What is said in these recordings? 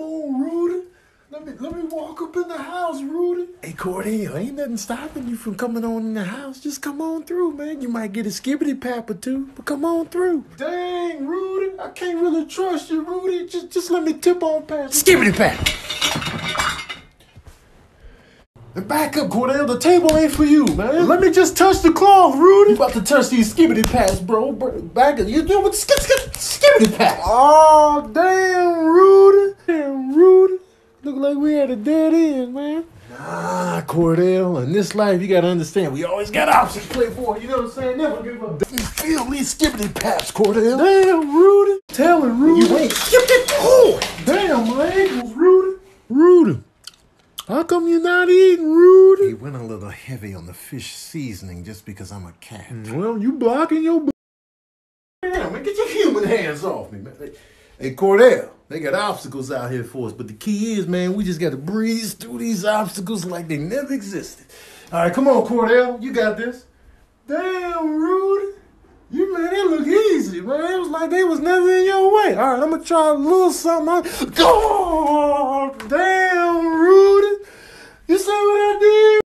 Come on, Rudy. Let me let me walk up in the house, Rudy. Hey, Cordell, ain't nothing stopping you from coming on in the house. Just come on through, man. You might get a skibitty pap or two, but come on through. Dang, Rudy, I can't really trust you, Rudy. Just just let me tip on past. Skibitty pap. And back up, Cordell. The table ain't for you, man. Let me just touch the cloth, Rudy. You about to touch these skibitty paps, bro. Br- Back up. You doing? Skip, skip, skibitty paps. Oh, damn, Rudy. Look like we had a dead end, man. Nah, Cordell. In this life, you gotta understand, we always got options to play for. You know what I'm saying? Never give up. You feel these skibitty paps, Cordell. Damn, Rudy. Tell it, Rudy. You ain't skipped it. Oh, damn, my ankles, Rudy. Rudy. How come you're not eating, Rudy? He went a little heavy on the fish seasoning just because I'm a cat. Well, you blocking your. b- Damn, man, get your human hands off me, man. Hey, hey, Cordell, they got obstacles out here for us, but the key is, man, we just got to breeze through these obstacles like they never existed. All right, come on, Cordell, you got this. Damn, Rudy. You man, it look easy, man. It was like they was never in your way. All right, I'm gonna try a little something. Oh, damn, Rudy. You see what I did?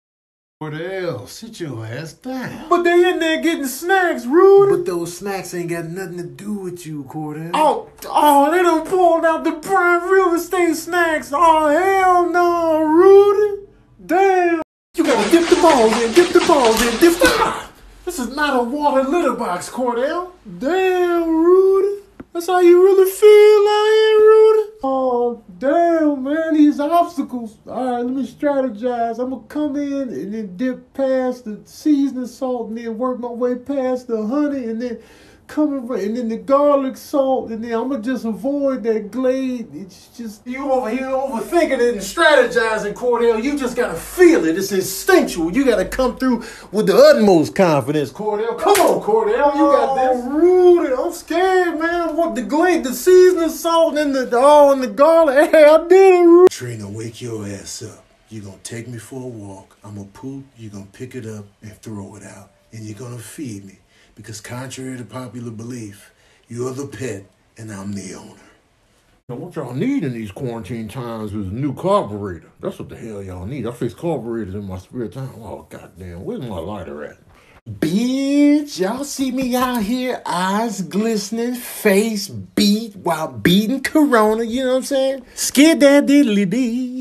Cordell, sit your ass down. But they in there getting snacks, Rudy. But those snacks ain't got nothing to do with you, Cordell. Oh, oh, they done pulled out the prime real estate snacks. Oh, hell no, Rudy. Damn. You gotta dip the balls in, dip the balls in, dip the. This is not a water litter box, Cordell. Damn, Rudy. That's how you really feel out here, Rudy? Oh, damn, man, these obstacles. All right, let me strategize. I'm gonna come in and then dip past the seasoning salt and then work my way past the honey and then coming right, and then the garlic salt and then I'm gonna just avoid that glade. It's just you over here overthinking it and strategizing, Cordell. You just gotta feel it. It's instinctual. You gotta come through with the utmost confidence, Cordell. Come on, Cordell. You got this. Rudy, I'm scared, man. What the glade, the seasoning salt and the oh and the garlic. Hey, I did it, Rudy. Trina, wake your ass up. You're gonna take me for a walk. I'm gonna poop. You're gonna pick it up and throw it out. And you're gonna feed me. Because contrary to popular belief, you're the pet and I'm the owner. Now, what y'all need in these quarantine times is a new carburetor. That's what the hell y'all need. I fix carburetors in my spare time. Oh, goddamn. Where's my lighter at? Bitch, y'all see me out here, eyes glistening, face beat while beating Corona, you know what I'm saying? Skid that diddly dee.